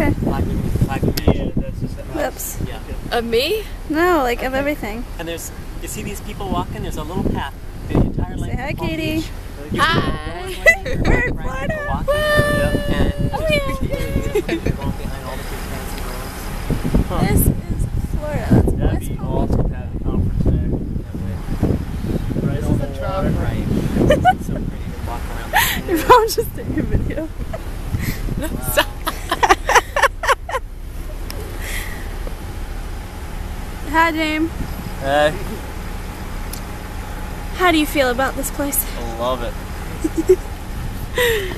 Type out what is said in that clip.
Okay. Flag, flag Yeah, that's just uh, Whoops. Yeah. Of me? No, like of everything. And there's, you see these people walking? There's a little path the entire length hi, Katie. Beach. Hi. see the doors right here, We're in Florida. walking. Yeah. And Oh, yeah. people going behind all the big fancy roads. This is Florida. That's That'd West be Palm awesome to have a conference there. Right on the water. Right. It's so pretty to walk around. Your mom's just taking a video. No, stop. Hi, James. Hey, How do you feel about this place? I love it.